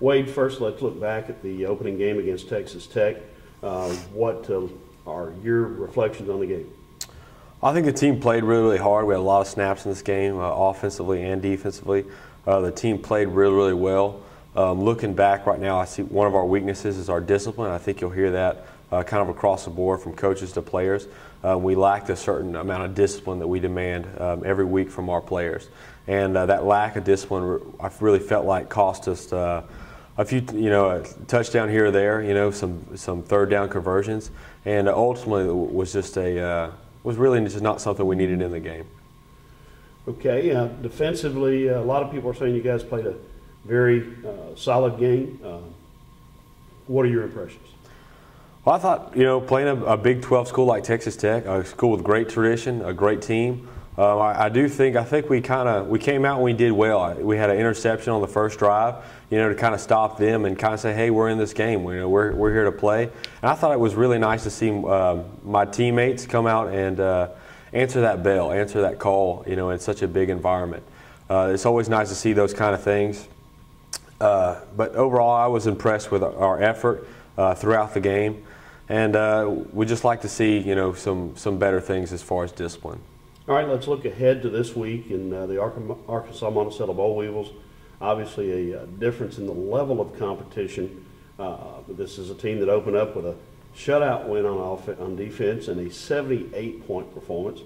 Wade, first let's look back at the opening game against Texas Tech. Uh, what uh, are your reflections on the game? I think the team played really, really hard. We had a lot of snaps in this game, uh, offensively and defensively. Uh, the team played really, really well. Um, looking back right now, I see one of our weaknesses is our discipline. I think you'll hear that uh, kind of across the board from coaches to players. Uh, we lacked a certain amount of discipline that we demand um, every week from our players. And that lack of discipline, I really felt like cost us a few, you know, a touchdown here or there, you know, some some third down conversions, and ultimately was just a uh, was really just not something we needed in the game. Okay, uh, defensively, a lot of people are saying you guys played a very uh, solid game. Uh, what are your impressions? Well, I thought you know playing a, a, Big 12 school like Texas Tech, a school with great tradition, a great team. Uh, I, I, do think I think we kind of we came out and we did well. We had an interception on the first drive, you know, to kind of stop them and kind of say, hey, we're in this game. We, you know, we're we're here to play. And I thought it was really nice to see uh, my teammates come out and uh, answer that bell, answer that call, you know, in such a big environment. Uh, it's always nice to see those kind of things. Uh, but overall, I was impressed with our effort uh, throughout the game, and we just like to see, you know, some some better things as far as discipline. All right, let's look ahead to this week in uh, the Arkansas Monticello Boll Weevils. Obviously, a, uh, difference in the level of competition. Uh, this is a team that opened up with a shutout win on, off- on defense and a 78 point performance.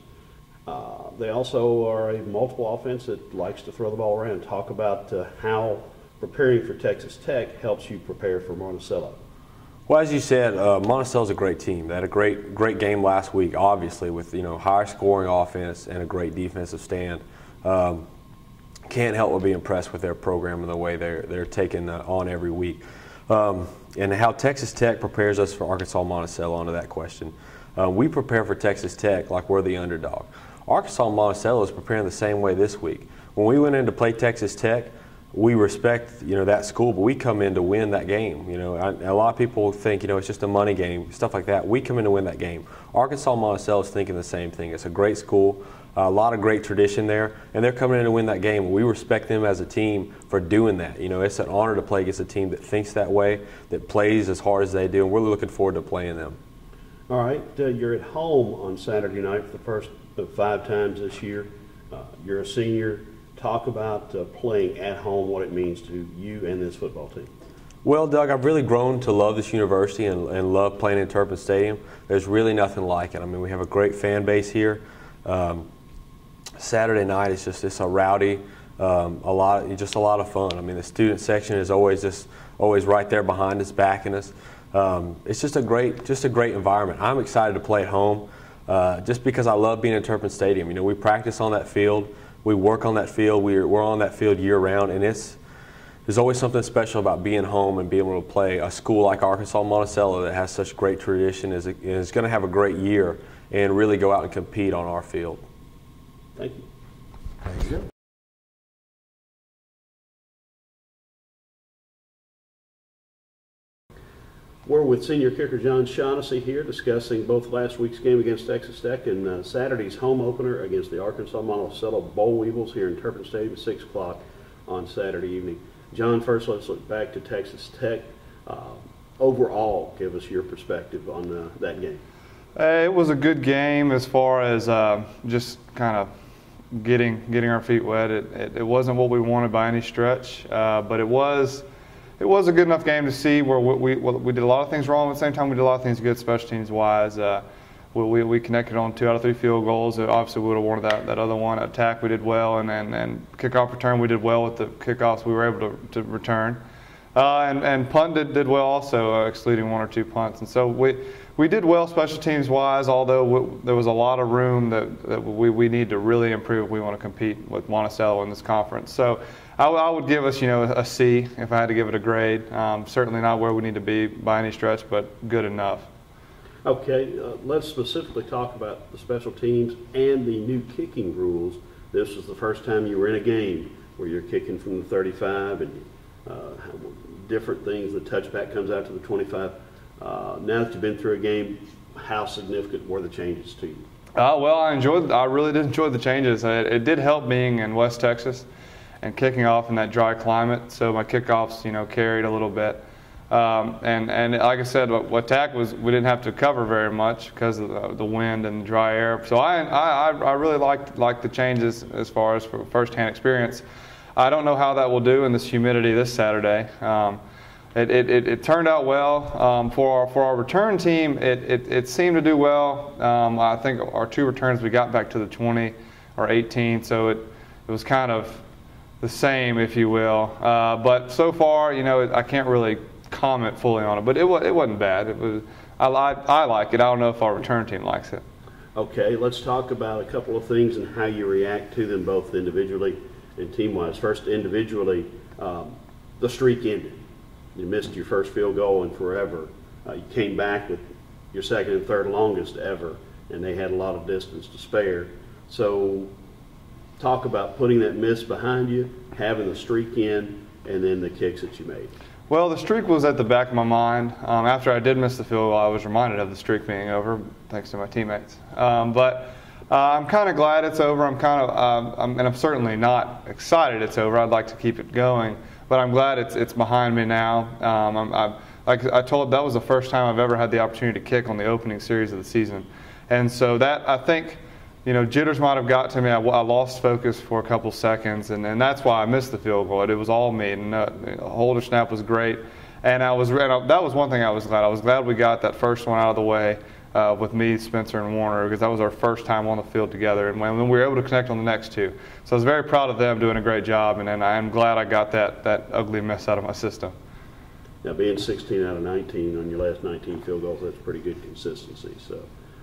Uh, they also are a multiple offense that likes to throw the ball around. Talk about uh, how preparing for Texas Tech helps you prepare for Monticello. Well, as you said, uh, Monticello's a great team. They had a great, great game last week, obviously, with you know high scoring offense and a great defensive stand. Um, can't help but be impressed with their program and the way they're they're taking uh, on every week, um, and how Texas Tech prepares us for Arkansas Monticello. Onto that question, uh, we prepare for Texas Tech like we're the underdog. Arkansas Monticello is preparing the same way this week. When we went in to play Texas Tech, we respect you know that school, but we come in to win that game. You know, I, a lot of people think you know it's just a money game, stuff like that. We come in to win that game. Arkansas Monticello is thinking the same thing. It's a great school, a lot of great tradition there, and they're coming in to win that game. We respect them as a team for doing that. You know, it's an honor to play against a team that thinks that way, that plays as hard as they do, and we're looking forward to playing them. All right, uh, you're at home on Saturday night for the first five times this year. Uh, you're a senior talk about uh, playing at home, what it means to you and this football team. Well, Doug, I've really grown to love this university and, and love playing in Turpin Stadium. There's really nothing like it. I mean, we have a great fan base here. Um, Saturday night is just it's a rowdy, um, a lot, just a lot of fun. I mean, the student section is always just always right there behind us, backing us. Um, it's just a great, just a great environment. I'm excited to play at home, uh, just because I love being in Turpin Stadium. You know, we practice on that field we work on that field. We're, we're on that field year round, and it's there's always something special about being home and being able to play a school like Arkansas Monticello that has such great tradition is is going to have a great year and really go out and compete on our field. Thank you. Thank you. We're with senior kicker John Shaughnessy here discussing both last week's game against Texas Tech and uh, Saturday's home opener against the Arkansas Monticello Boll Weevils here in Turpin Stadium at 6 o'clock on Saturday evening. John, first let's look back to Texas Tech. Uh, overall, give us your perspective on uh, that game. Uh, it was a good game as far as uh, just kind of getting getting our feet wet. It, it, it, wasn't what we wanted by any stretch, uh, but it was it was a good enough game to see where we, we, we, did a lot of things wrong. At the same time, we did a lot of things good special teams wise. Uh, we, we, connected on two out of three field goals. Obviously, we would have wanted that, that other one. Attack, we did well, and, and, and kickoff return, we did well with the kickoffs we were able to, to return. Uh, and, and punt did, did well also, uh, excluding one or two punts. And so we, we did well special teams wise, although we, there was a lot of room that, that we, we need to really improve if we want to compete with Monticello in this conference. So I, I, would give us, you know, a C if I had to give it a grade. Um, certainly not where we need to be by any stretch, but good enough. Okay, uh, let's specifically talk about the special teams and the new kicking rules. This is the first time you were in a game where you're kicking from the 35 and uh, different things. The touchback comes out to the 25. Uh, now that you've been through a game, how significant were the changes to you? Uh, well, I enjoyed. I really did enjoy the changes. It, it, did help being in West Texas and kicking off in that dry climate. So my kickoffs, you know, carried a little bit. Um, and, and like I said, what, what attack was, we didn't have to cover very much because of the, the wind and the dry air. So I, I, I really liked, liked the changes as far as for firsthand experience. I don't know how that will do in this humidity this Saturday. Um, it, it, it, it, turned out well um, for our for our return team. It, seemed to do well. Um, I think our two returns we got back to the 20 or 18, so it it was kind of the same, if you will. Uh, but so far, you know, I can't really comment fully on it. But it was it wasn't bad. It was I I, I like it. I don't know if our return team likes it. Okay, let's talk about a couple of things and how you react to them both individually and team wise. First, individually, um, the streak ended you missed your first field goal in forever. Uh, you came back with your second and third longest ever, and they had a lot of distance to spare. So, talk about putting that miss behind you, having the streak in, and then the kicks that you made. Well, the streak was at the back of my mind. Um, after I did miss the field goal, I was reminded of the streak being over, thanks to my teammates. Um, but uh, I'm kind of glad it's over. I'm kind of, I'm, and I'm certainly not excited it's over. I'd like to keep it going but I'm glad it's it's behind me now. Um, I'm, I'm, like I told, that was the first time I've ever had the opportunity to kick on the opening series of the season, and so that I think, you know, jitters might have got to me. I, I lost focus for a couple seconds, and, and that's why I missed the field goal. It was all me, and uh, holder snap was great, and I was and I, that was one thing I was glad. I was glad we got that first one out of the way uh, with me, Spencer, and Warner because that was our first time on the field together, and when we were able to connect on the next two. So I was very proud of them doing a great job, and, and I'm glad I got that, that ugly mess out of my system. Now, being 16 out of 19 on your last 19 field goals, that's pretty good consistency, so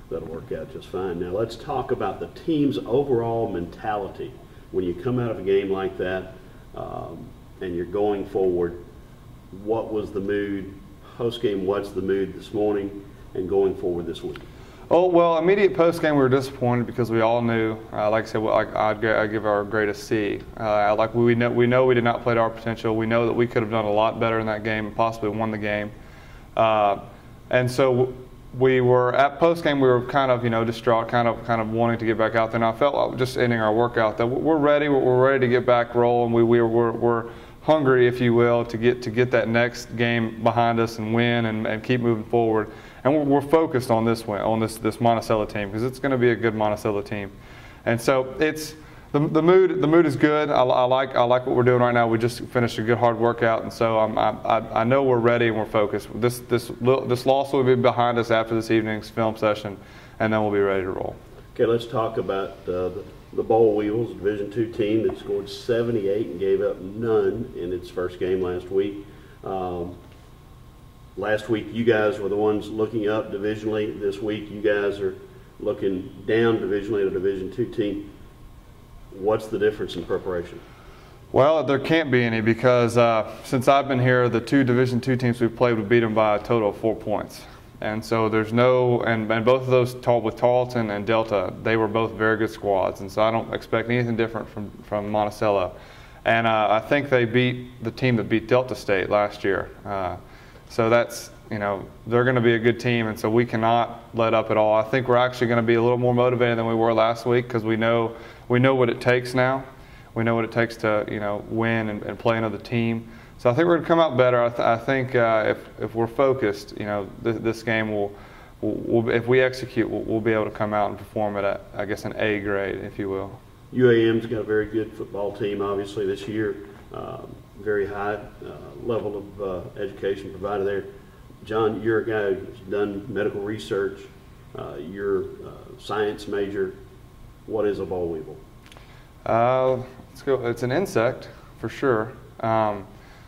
that'll work out just fine. Now, let's talk about the team's overall mentality. When you come out of a game like that um, and you're going forward, what was the mood post game? What's the mood this morning? And going forward this week? Oh well, immediate post game we were disappointed because we all knew, uh, like I said, I, would I'd give our greatest C. Uh, like we know, we know we did not play to our potential. We know that we could have done a lot better in that game and possibly won the game. Uh, and so we were at post game. We were kind of you know distraught, kind of kind of wanting to get back out there. And I felt like just ending our workout that we're ready. We're ready to get back rolling. We we we're, we're hungry, if you will, to get to get that next game behind us and win and, and keep moving forward and we're, we're focused on this one, on this this Monticello team because it's going to be a good Monticello team, and so it's the, the mood the mood is good. I, I, like I like what we're doing right now. We just finished a good hard workout, and so I'm, I, I know we're ready and we're focused. This this this loss will be behind us after this evening's film session, and then we'll be ready to roll. Okay, let's talk about uh, the, the Boll Weevils, Division two team that scored 78 and gave up none in its first game last week. Um, last week you guys were the ones looking up divisionally. This week you guys are looking down divisionally at a Division two team. What's the difference in preparation? Well, there can't be any because uh, since I've been here, the two Division two teams we've played would beat them by a total of four points. And so there's no, and, and both of those with Tarleton and Delta, they were both very good squads. And so I don't expect anything different from, from Monticello. And uh, I think they beat the team that beat Delta State last year. Uh, so that's, you know, they're going to be a good team, and so we cannot let up at all. I think we're actually going to be a little more motivated than we were last week because we know we know what it takes now. We know what it takes to, you know, win and, and play another team. So I think we're going to come out better. I, th- I think uh, if if we're focused, you know, th- this game will. We'll, if we execute, we'll, we'll, be able to come out and perform at, a, I guess, an A grade, if you will. UAM's got a very good football team, obviously, this year. Um, very high uh, level of uh, education provided there. John, you're a guy who's done medical research. Uh, you're a science major. What is a boll weevil? Uh, let's go. It's an insect for sure. Um,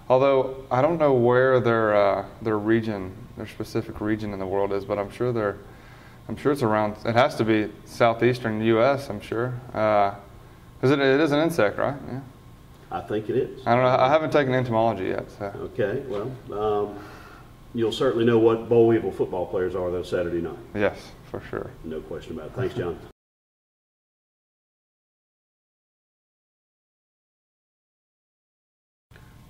although I don't know where their uh, their region, their specific region in the world is, but I'm sure they're. I'm sure it's around. It has to be southeastern U.S. I'm sure. Uh, it, it is an insect, right? Yeah. I think it is. I don't know. I haven't taken entomology yet. So. Okay, well, um, you'll certainly know what boll weevil football players are though Saturday night. Yes, for sure. No question about it. Thanks, John.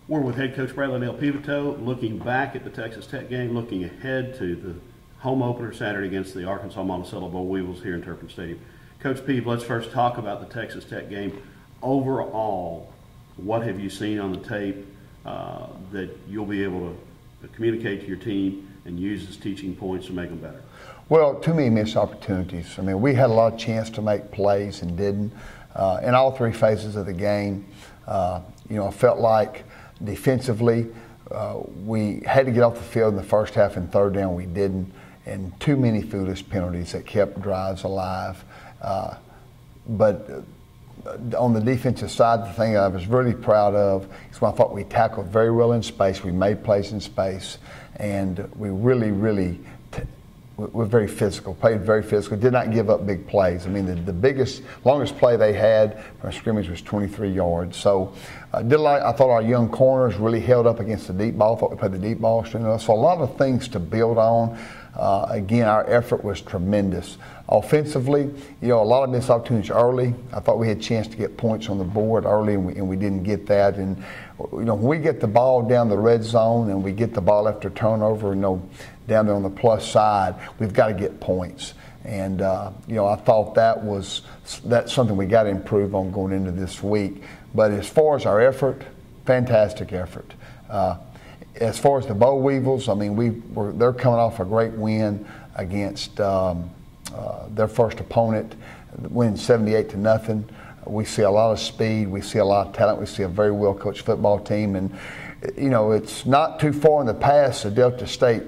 We're with head coach Bradley Dale Peveto, looking back at the Texas Tech game, looking ahead to the home opener Saturday against the Arkansas Monticello Boll Weevils here in Turpin Stadium. Coach Peeve, let's first talk about the Texas Tech game. Overall, what have you seen on the tape uh, that you'll be able to communicate to your team and use as teaching points to make them better? Well, too many missed opportunities. I mean, we had a lot of chance to make plays and didn't. Uh, in all three phases of the game, uh, you know, I felt like defensively uh, we had to get off the field in the first half and third down. We didn't, and too many foolish penalties that kept drives alive. Uh, but on the defensive side, the thing I was really proud of is when I thought we tackled very well in space. We made plays in space, and we really, really t- were very physical, played very physical, did not give up big plays. I mean, the, the biggest, longest play they had from scrimmage was 23 yards. So uh, did I thought our young corners really held up against the deep ball. Thought we played the deep ball extremely well. So a lot of things to build on. Uh, again, our effort was tremendous. Offensively, you know, a lot of missed opportunities early. I thought we had a chance to get points on the board early, and we, and we didn't get that. And you know, when we get the ball down the red zone and we get the ball after turnover, you know, down there on the plus side, we've got to get points. And uh, you know, I thought that was that's something we got to improve on going into this week. But as far as our effort, fantastic effort. Uh, as far as the Boll Weevils, I mean, we were, they're coming off a great win against um, uh, their first opponent, winning 78 to nothing. We see a lot of speed. We see a lot of talent. We see a very well coached football team, and you know, it's not too far in the past. The Delta State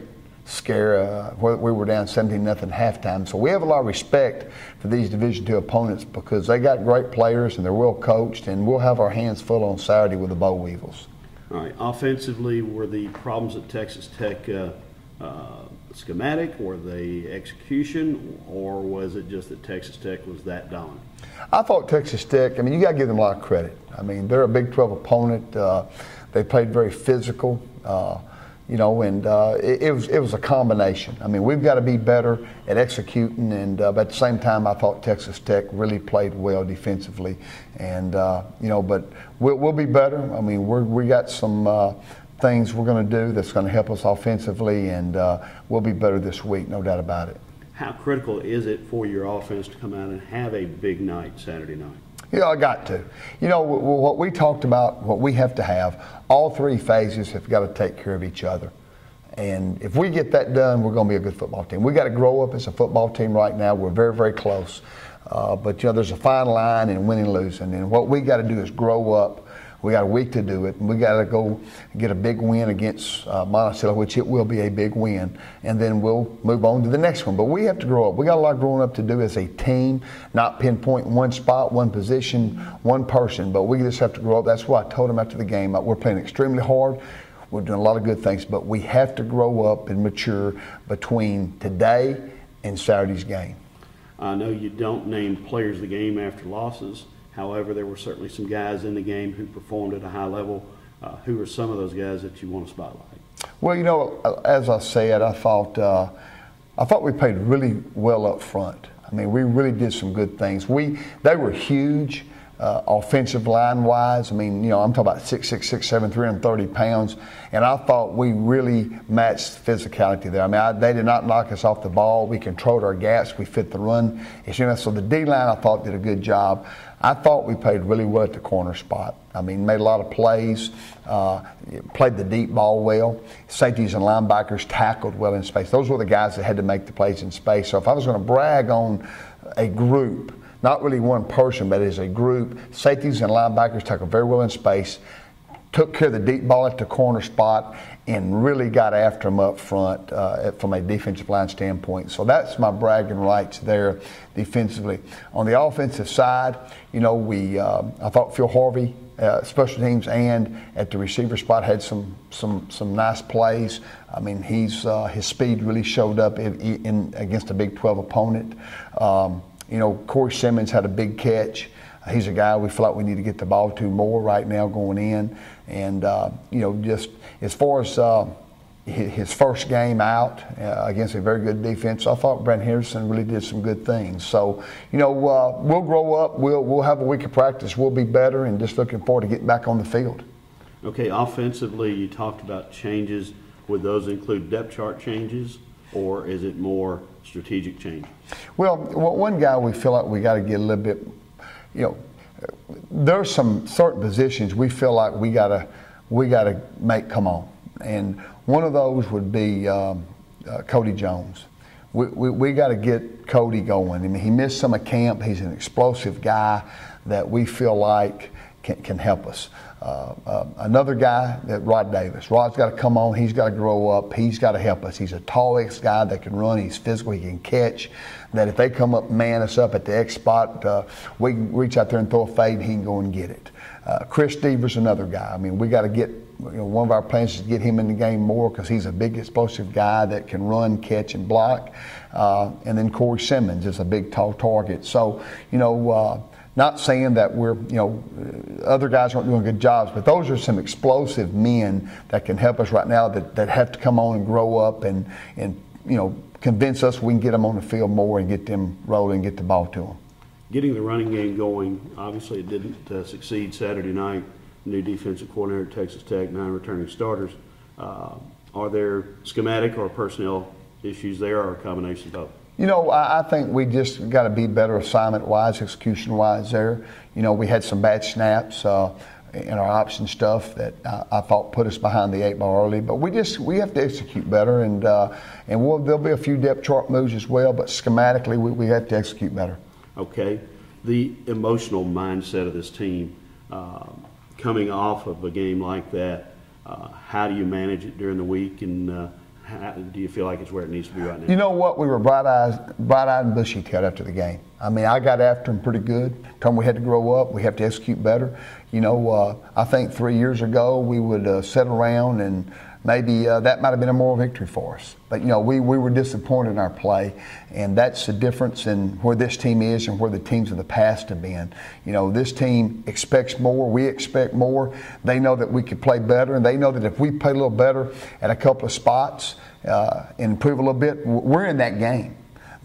scare uh, where we were down 17 nothing halftime. So we have a lot of respect for these Division two opponents because they got great players and they're well coached, and we'll have our hands full on Saturday with the Boll Weevils. All right. Offensively, were the problems at Texas Tech uh, uh, schematic? Were they execution? Or was it just that Texas Tech was that dominant? I thought Texas Tech, I mean, you got to give them a lot of credit. I mean, they're a Big 12 opponent. Uh, they played very physical. You know, and uh, it, it, was it was a combination. I mean, we've got to be better at executing, and uh, but at the same time, I thought Texas Tech really played well defensively, and uh, you know, but we'll, we'll be better. I mean, we're, we got some uh, things we're going to do that's going to help us offensively, and uh, we'll be better this week, no doubt about it. How critical is it for your offense to come out and have a big night Saturday night? Yeah, I got to. You know, what we talked about, what we have to have, all three phases have got to take care of each other. And if we get that done, we're going to be a good football team. We've got to grow up as a football team right now. We're very, very close. Uh, but, you know, there's a fine line in winning and losing. And what we got to do is grow up we got a week to do it, and we got to go get a big win against uh, Monticello, which it will be a big win, and then we'll move on to the next one. But we have to grow up. We got a lot growing up to do as a team, not pinpoint one spot, one position, one person. But we just have to grow up. That's why I told him after the game. We're playing extremely hard. We're doing a lot of good things, but we have to grow up and mature between today and Saturday's game. I know you don't name players of the game after losses. However, there were certainly some guys in the game who performed at a high level. Uh, who are some of those guys that you want to spotlight? Well, you know, as I said, I thought uh, I thought we played really well up front. I mean, we really did some good things. We they were huge. Uh, offensive line wise. I mean, you know, I'm talking about 6'6, 6'7, 330 pounds. And I thought we really matched physicality there. I mean, I, they did not knock us off the ball. We controlled our gaps. We fit the run. You know, so the D line, I thought, did a good job. I thought we played really well at the corner spot. I mean, made a lot of plays, uh, played the deep ball well. Safeties and linebackers tackled well in space. Those were the guys that had to make the plays in space. So if I was going to brag on a group, not really one person, but as a group, safeties and linebackers tackled very well in space, took care of the deep ball at the corner spot, and really got after them up front uh, from a defensive line standpoint. So that's my bragging rights there defensively. On the offensive side, you know, we uh, I thought Phil Harvey, uh, special teams and at the receiver spot had some some some nice plays. I mean, he's uh, his speed really showed up in, in, against a Big 12 opponent. Um, you know, Corey Simmons had a big catch. He's a guy we feel like we need to get the ball to more right now going in. And, uh, you know, just as far as uh, his first game out uh, against a very good defense, I thought Brent Henderson really did some good things. So, you know, uh, we'll grow up. We'll, we'll have a week of practice. We'll be better and just looking forward to getting back on the field. Okay, offensively, you talked about changes. Would those include depth chart changes, or is it more strategic change? Well, one guy we feel like we got to get a little bit, you know, there's some certain positions we feel like we gotta we gotta make come on, and one of those would be um, uh, Cody Jones. We, we, we got to get Cody going. I mean, he missed some of camp. He's an explosive guy that we feel like can, can help us. Uh, uh, another guy, that Rod Davis. Rod's got to come on. He's got to grow up. He's got to help us. He's a tall X guy that can run. He's physical. He can catch. That if they come up, man us up at the X spot, uh, we can reach out there and throw a fade, and he can go and get it. Uh, Chris Devers, another guy. I mean, we got to get. You know, one of our plans is to get him in the game more because he's a big, explosive guy that can run, catch, and block. Uh, and then Corey Simmons is a big, tall target. So, you know uh, not saying that we're, you know, other guys aren't doing good jobs, but those are some explosive men that can help us right now that, that have to come on and grow up and, and, you know, convince us we can get them on the field more and get them rolling and get the ball to them. Getting the running game going, obviously it didn't uh, succeed Saturday night. New defensive coordinator at Texas Tech, nine returning starters. Uh, are there schematic or personnel issues there or a combination of both? You know, I, I think we just got to be better assignment wise, execution wise there. You know, we had some bad snaps. Uh, in our option stuff that I, I, thought put us behind the eight ball early. But we just we have to execute better, and uh, and we'll, there'll be a few depth chart moves as well. But schematically, we, we have to execute better. Okay, the emotional mindset of this team uh, coming off of a game like that. Uh, how do you manage it during the week and uh, do you feel like it's where it needs to be right now? You know what? We were bright eyed, bright eyed and bushy tailed after the game. I mean, I got after him pretty good. Told him we had to grow up. We have to execute better. You know, uh, I think three years ago we would uh, sit around and maybe uh, that might have been a moral victory for us. But you know, we, we were disappointed in our play, and that's the difference in where this team is and where the teams of the past have been. You know, this team expects more. We expect more. They know that we could play better, and they know that if we play a little better at a couple of spots uh, and improve a little bit, we're in that game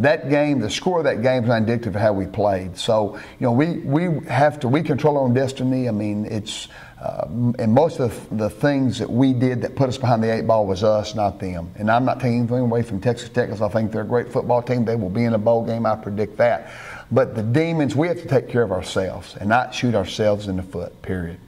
that game, the score of that game is not indicative of how we played. So, you know, we, we have to, we control our own destiny. I mean, it's, uh, and most of the, the, things that we did that put us behind the eight ball was us, not them. And I'm not taking anything away from Texas Tech because I think they're a great football team. They will be in a bowl game. I predict that. But the demons, we have to take care of ourselves and not shoot ourselves in the foot. Period.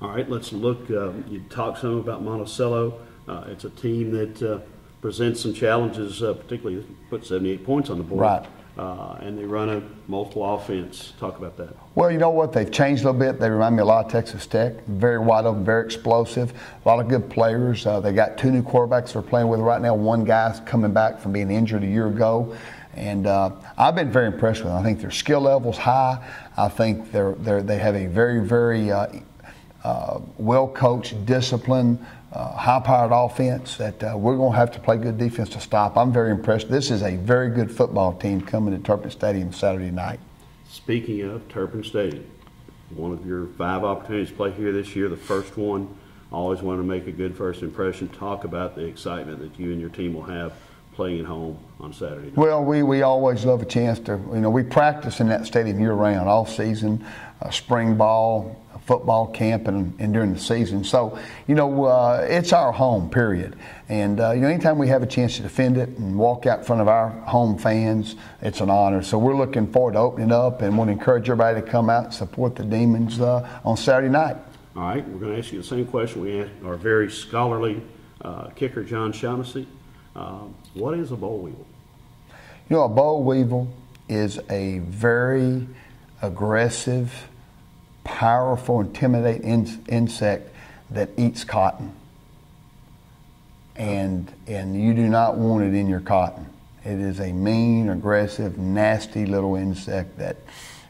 All right, let's look. Uh, you talked some about Monticello. Uh, it's a team that uh, presents some challenges, uh, particularly put 78 points on the board. Right. Uh, and they run a multiple offense. Talk about that. Well, you know what? They've changed a little bit. They remind me a lot of Texas Tech. Very wide open, very explosive. A lot of good players. Uh, they got two new quarterbacks they're playing with right now. One guy's coming back from being injured a year ago. And uh, I've been very impressed with them. I think their skill level's high. I think they're, they're, they have a very, very uh, uh, well coached, disciplined, uh, high powered offense that uh, we're going to have to play good defense to stop. I'm very impressed. This is a very good football team coming to Turpin Stadium Saturday night. Speaking of Turpin Stadium, one of your five opportunities to play here this year, the first one. Always want to make a good first impression. Talk about the excitement that you and your team will have playing at home on Saturday night. Well, we, we always love a chance to, you know, we practice in that stadium year round, all season, uh, spring ball, football camp and, and during the season. So, you know, uh, it's our home, period. And, uh, you know, anytime we have a chance to defend it and walk out in front of our home fans, it's an honor. So we're looking forward to opening up and want to encourage everybody to come out and support the Demons uh, on Saturday night. All right, we're going to ask you the same question we asked our very scholarly uh, kicker, John Shaughnessy. Um, what is a boll weevil? You know, a boll weevil is a very aggressive, powerful, intimidating in- insect that eats cotton. And, and you do not want it in your cotton. It is a mean, aggressive, nasty little insect that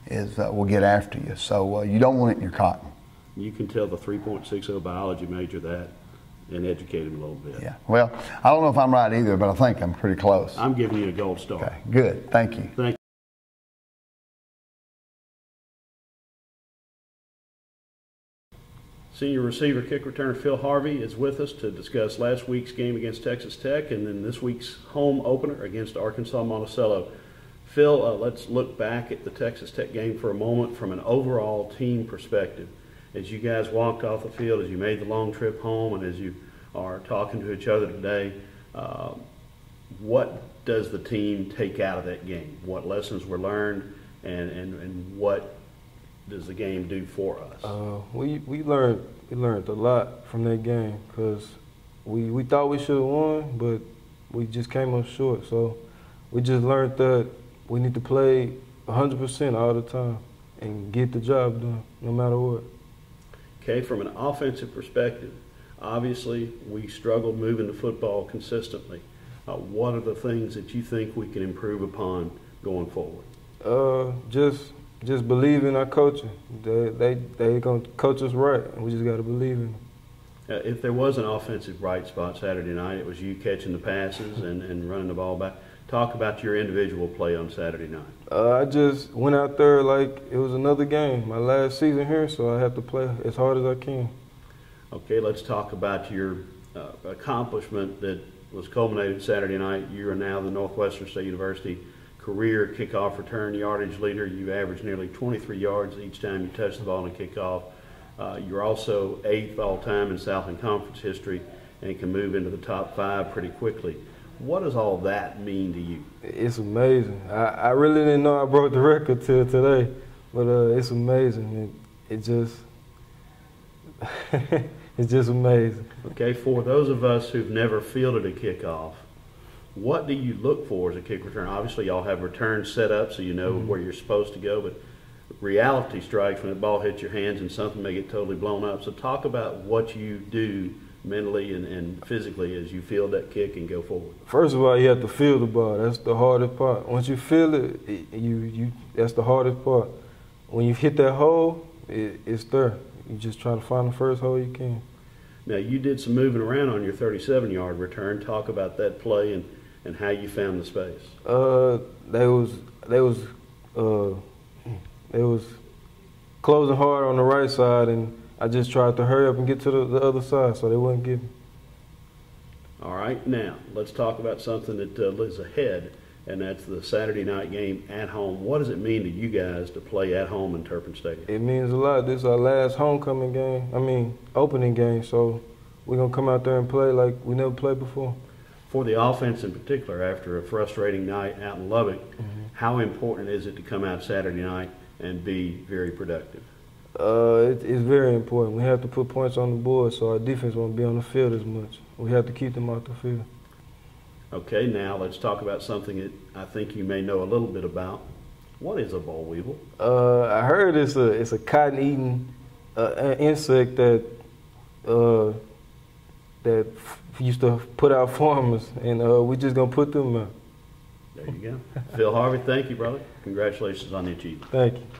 is, uh, will get after you. So uh, you don't want it in your cotton. You can tell the 3.60 biology major that and educate him a little bit. Yeah. Well, I don't know if I'm right either, but I think I'm pretty close. I'm giving you a gold star. Okay. Good. Thank you. Thank Senior receiver kick returner Phil Harvey is with us to discuss last week's game against Texas Tech and then this week's home opener against Arkansas Monticello. Phil, uh, let's look back at the Texas Tech game for a moment from an overall team perspective. As you guys walked off the field, as you made the long trip home, and as you are talking to each other today, uh, what does the team take out of that game? What lessons were learned, and, and, and what does the game do for us? Uh, we we learned we learned a lot from that game because we we thought we should have won, but we just came up short. So we just learned that we need to play 100% all the time and get the job done, no matter what. Okay, from an offensive perspective, obviously we struggled moving the football consistently. Uh, what are the things that you think we can improve upon going forward? Uh, just just believe in our coaching. They they they gonna coach us right, and we just got to believe in them. Uh, if there was an offensive bright spot Saturday night, it was you catching the passes and, and running the ball back. Talk about your individual play on Saturday night. Uh, I just went out there like it was another game, my last season here, so I have to play as hard as I can. Okay, let's talk about your uh, accomplishment that was culminated Saturday night. You are now the Northwestern State University career kickoff return yardage leader. You average nearly 23 yards each time you touch the ball in a kickoff. Uh, you're also eighth all time in Southland Conference history and can move into the top five pretty quickly. What does all that mean to you? It's amazing. I, I really didn't know I broke the record till today, but uh, it's amazing. It, it just it's just amazing. Okay, for those of us who've never fielded a kickoff, what do you look for as a kick return? Obviously, y'all have returns set up so you know mm-hmm. where you're supposed to go, but reality strikes when the ball hits your hands and something may get totally blown up. So, talk about what you do mentally and, and physically as you feel that kick and go forward. First of all, you have to feel the ball. That's the hardest part. Once you feel it, you you that's the hardest part. When you hit that hole, it, it's there. You just try to find the first hole you can. Now, you did some moving around on your 37 yard return. Talk about that play and, and how you found the space. Uh, they was they was uh, they was closing hard on the right side, and I just tried to hurry up and get to the, the other side so they wouldn't get me. All right, now let's talk about something that uh, lives ahead, and that's the Saturday night game at home. What does it mean to you guys to play at home in Turpin Stadium? It means a lot. This is our last homecoming game. I mean, opening game. So we're gonna come out there and play like we never played before. For the offense in particular, after a frustrating night out in Lubbock, how important is it to come out Saturday night and be very productive? Uh, it, it's very important. We have to put points on the board, so our defense won't be on the field as much. We have to keep them off the field. Okay, now let's talk about something that I think you may know a little bit about. What is a boll weevil? Uh, I heard it's a it's a cotton eating uh, insect that uh, that f- used to put out farmers, and uh, we just gonna put them out. There you go. Phil Harvey, thank you, brother. Congratulations on the achievement. Thank you.